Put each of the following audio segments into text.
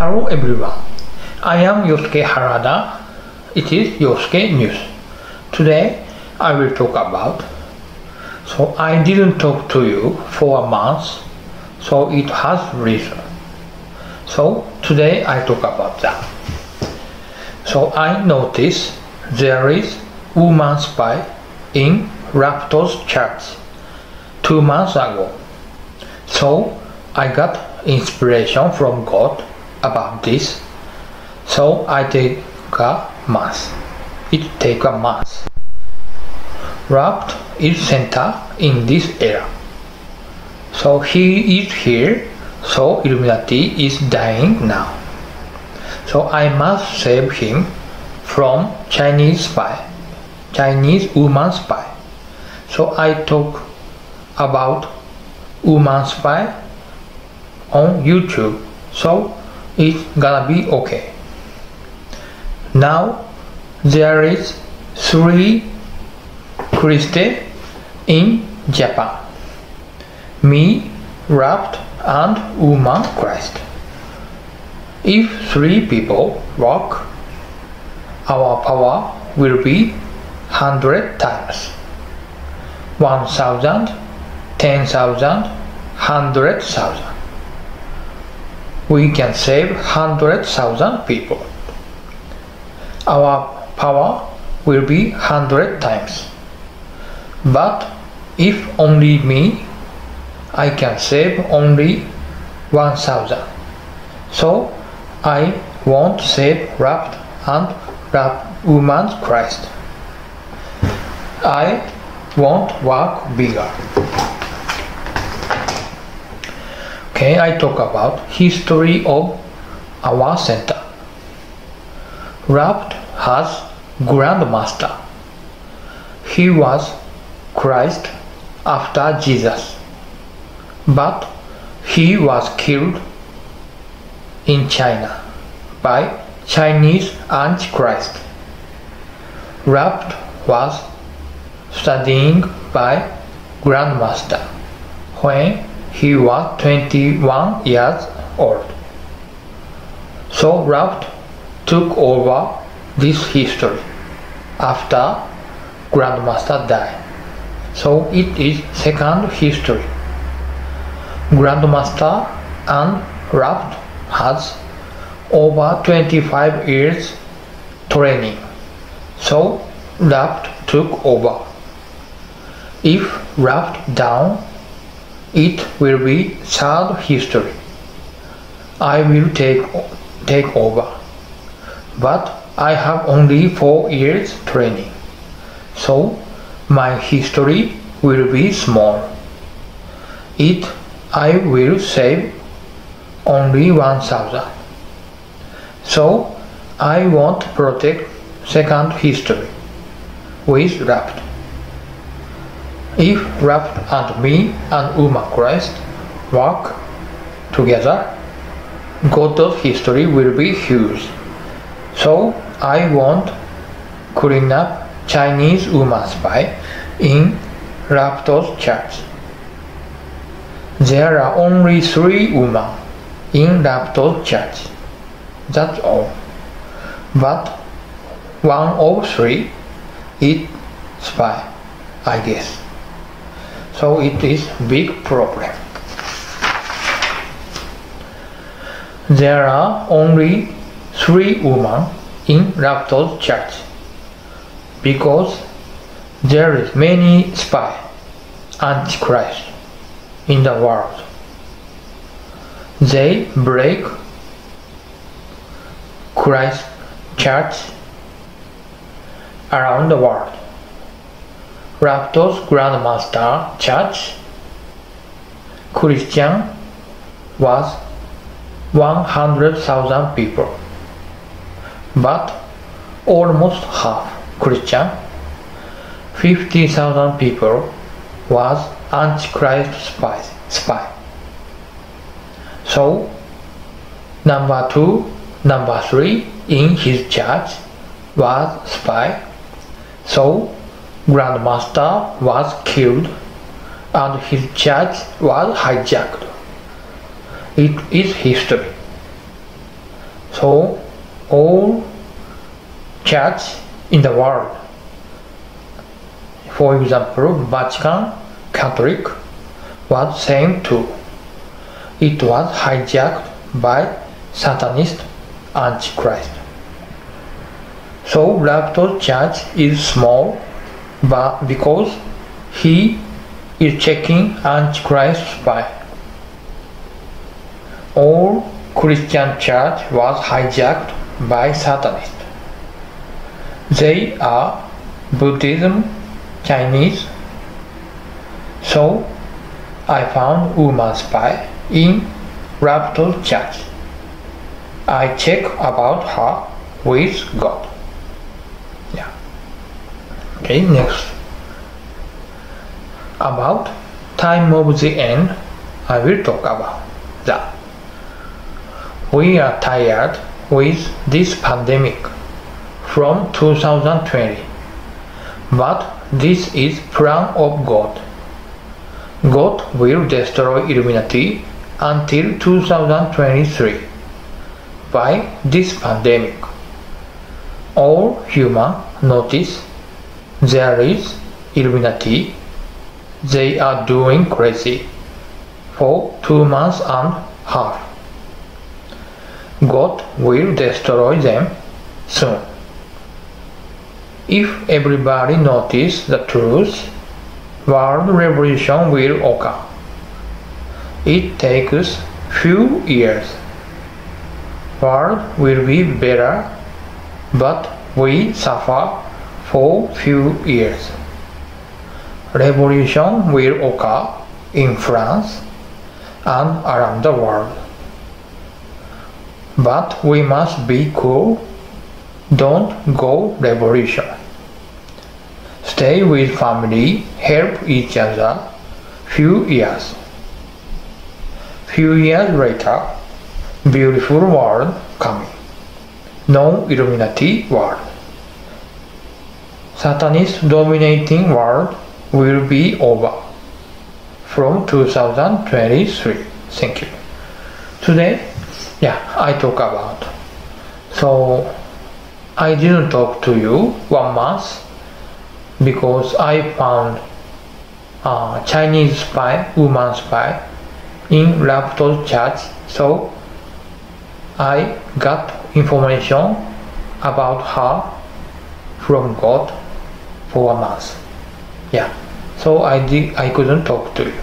Hello everyone, I am Yosuke Harada. It is Yosuke News. Today I will talk about. So I didn't talk to you for a month, so it has reason. So today I talk about that. So I noticed there is woman spy in Raptors church two months ago. So I got inspiration from God about this. So I take a month. It take a month. Rapt is center in this era. So he is here. So Illuminati is dying now. So I must save him from Chinese spy, Chinese woman spy. So I talk about woman spy on YouTube. So it's gonna be okay. Now there is three Christian in Japan. Me, Rapt, and Woman Christ. If three people work, our power will be hundred times. One thousand, ten thousand, hundred thousand. We can save hundred thousand people. Our power will be hundred times. But if only me, I can save only one thousand. So I won't save Rapt and Rapt Woman's Christ. I won't work bigger. Okay, I talk about history of our center. Rapt has grandmaster. He was Christ after Jesus, but he was killed in China by Chinese Antichrist. Rapt was studying by Grandmaster when he was 21 years old. So Rapt took over this history after Grandmaster died. So it is second history. Grandmaster and Rapt has over 25 years training. So Rapt took over. If Rapt down, it will be third history. I will take take over. But I have only four years training. So my history will be small. It I will save only 1000. So I want to protect second history with Rapt. If Rapt and me and Uma Christ work together, God's history will be huge. So I want clean up Chinese woman spy in Raptor's church. There are only three women in Raptor's church. That's all. But one of three is spy, I guess. So it is big problem. There are only three women in Raptor's church because there is many spy antichrist in the world. They break Christ church around the world. Raptor's Grandmaster Church Christian was 100,000 people, but almost half Christian, 50,000 people was Antichrist spy. spy. So, number two, number three in his church was spy. So, Grandmaster was killed and his church was hijacked. It is history. So all church in the world, for example, Vatican Catholic was same too. It was hijacked by Satanist Antichrist. So Raptor Church is small, but because he is checking Antichrist spy. All Christian church was hijacked by Satanists. They are Buddhism, Chinese. So I found woman spy in Raptor Church. I check about her with God. Okay, next. About time of the end, I will talk about that. We are tired with this pandemic from 2020. But this is plan of God. God will destroy Illuminati until 2023 by this pandemic. All human notice there is Illuminati. They are doing crazy for two months and half. God will destroy them soon. If everybody notices the truth, world revolution will occur. It takes few years. World will be better, but we suffer for few years. Revolution will occur in France and around the world. But we must be cool. Don't go revolution. Stay with family, help each other. Few years. Few years later, beautiful world coming. No Illuminati world. Satanist dominating world will be over from 2023. Thank you. Today, yeah, I talk about. So I didn't talk to you one month because I found a Chinese spy, woman spy, in Raptor Church. So I got information about her from God for a month. Yeah. So I did. I couldn't talk to you.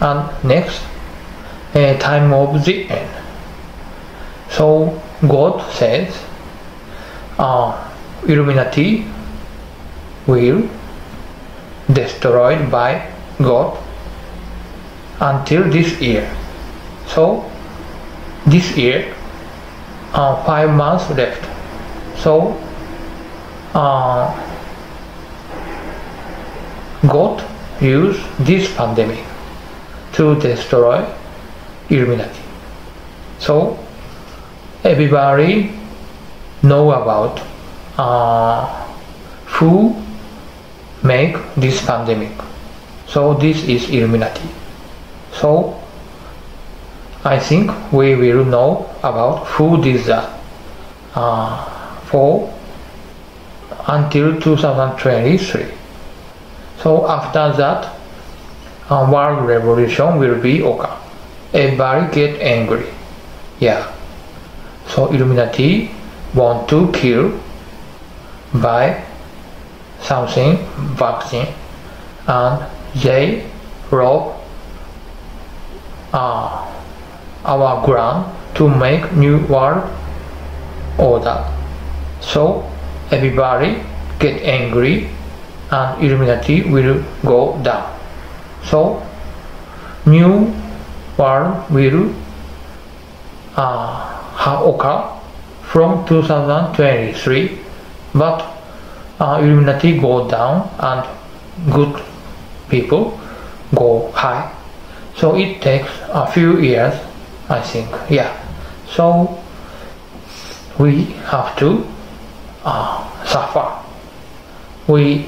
And next, uh, time of the end. So God says, uh, Illuminati will destroyed by God until this year. So this year, uh, five months left. So uh, God used this pandemic to destroy Illuminati. So everybody know about uh, who make this pandemic. So this is Illuminati. So I think we will know about who did that uh, for until 2023. So after that, a world revolution will be occur. Everybody get angry. Yeah. So Illuminati want to kill by something vaccine and they rob uh, our ground to make new world order. So everybody get angry and Illuminati will go down. So new world will uh, have occur from 2023 but uh, Illuminati go down and good people go high. So it takes a few years I think yeah. So we have to uh, suffer. We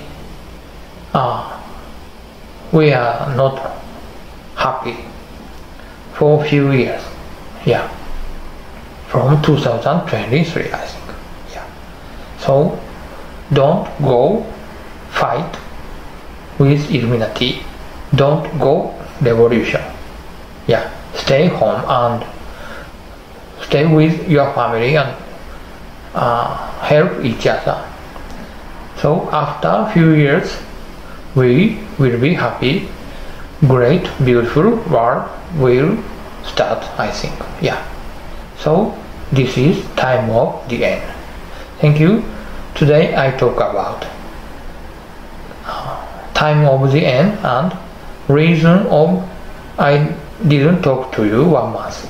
uh, we are not happy for a few years. Yeah. From 2023 I think. Yeah. So don't go fight with Illuminati. Don't go revolution. Yeah. Stay home and stay with your family and uh, help each other. So after a few years we will be happy. Great beautiful world will start I think. Yeah. So this is time of the end. Thank you. Today I talk about uh, time of the end and reason of I didn't talk to you one month